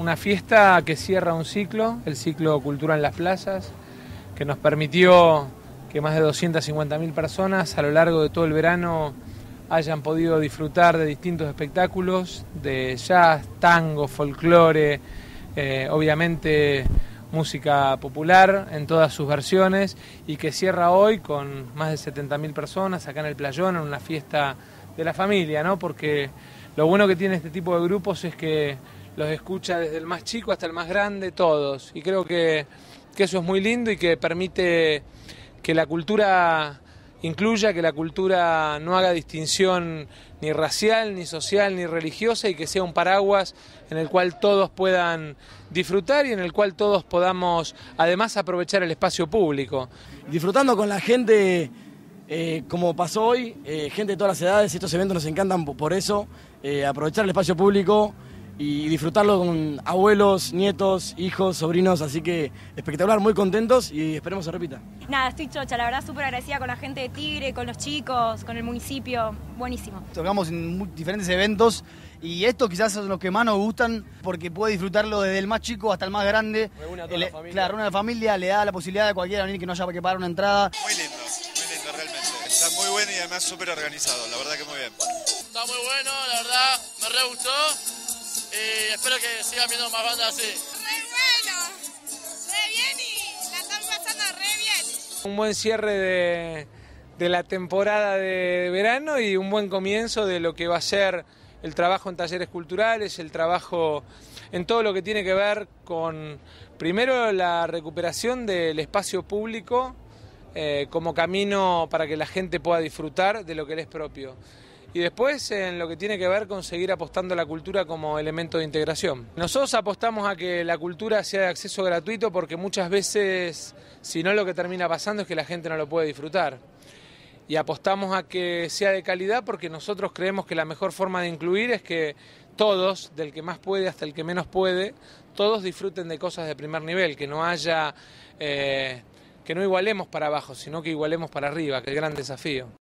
una fiesta que cierra un ciclo, el ciclo Cultura en las Plazas, que nos permitió que más de 250.000 personas a lo largo de todo el verano hayan podido disfrutar de distintos espectáculos, de jazz, tango, folclore, eh, obviamente música popular en todas sus versiones y que cierra hoy con más de 70.000 personas acá en el Playón en una fiesta de la familia, ¿no? Porque lo bueno que tiene este tipo de grupos es que los escucha desde el más chico hasta el más grande, todos. Y creo que, que eso es muy lindo y que permite que la cultura incluya, que la cultura no haga distinción ni racial, ni social, ni religiosa y que sea un paraguas en el cual todos puedan disfrutar y en el cual todos podamos además aprovechar el espacio público. Disfrutando con la gente eh, como pasó hoy, eh, gente de todas las edades, estos eventos nos encantan por eso, eh, aprovechar el espacio público y disfrutarlo con abuelos, nietos, hijos, sobrinos, así que espectacular, muy contentos y esperemos se repita. Nada, estoy chocha, la verdad súper agradecida con la gente de Tigre, con los chicos, con el municipio, buenísimo. Tocamos en diferentes eventos y esto quizás es lo que más nos gustan porque puede disfrutarlo desde el más chico hasta el más grande. Reúne a toda la familia. Claro, una familia le da la posibilidad a cualquiera venir que no haya que pagar una entrada. Muy lindo, muy lindo realmente. Está muy bueno y además súper organizado, la verdad que muy bien. Está muy bueno, la verdad, me re gustó y espero que sigan viendo más bandas así. Re bueno, re bien y la están pasando re bien. Un buen cierre de, de la temporada de verano y un buen comienzo de lo que va a ser el trabajo en talleres culturales, el trabajo en todo lo que tiene que ver con, primero, la recuperación del espacio público eh, como camino para que la gente pueda disfrutar de lo que le es propio. Y después en lo que tiene que ver con seguir apostando a la cultura como elemento de integración. Nosotros apostamos a que la cultura sea de acceso gratuito porque muchas veces, si no, lo que termina pasando es que la gente no lo puede disfrutar. Y apostamos a que sea de calidad porque nosotros creemos que la mejor forma de incluir es que todos, del que más puede hasta el que menos puede, todos disfruten de cosas de primer nivel, que no haya, eh, que no igualemos para abajo, sino que igualemos para arriba, que es el gran desafío.